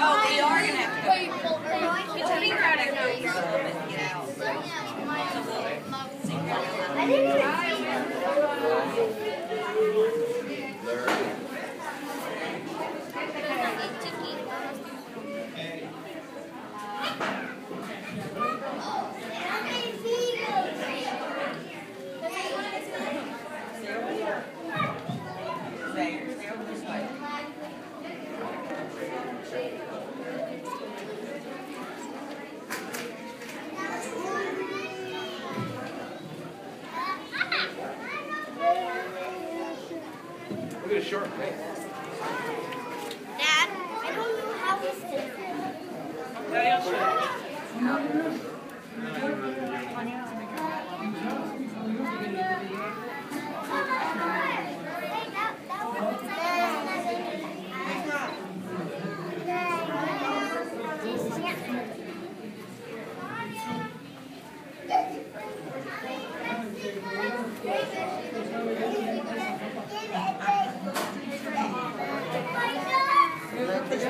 Oh, we are gonna have to go. Get your finger out of your nose a little bit and get out. I didn't even Look at his short face. Dad, I don't know how this is.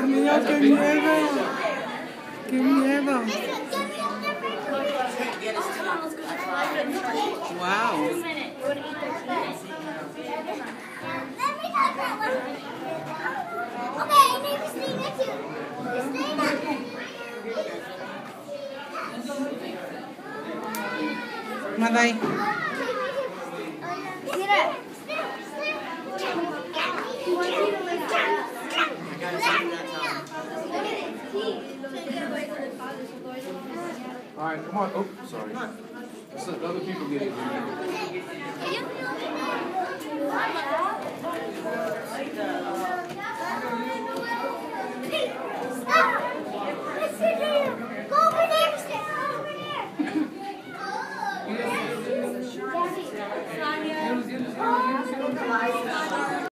Dios mío, qué miedo. Qué miedo. Wow. Okay, All right, come on. Oh, sorry. This is other people getting in over there! Over there!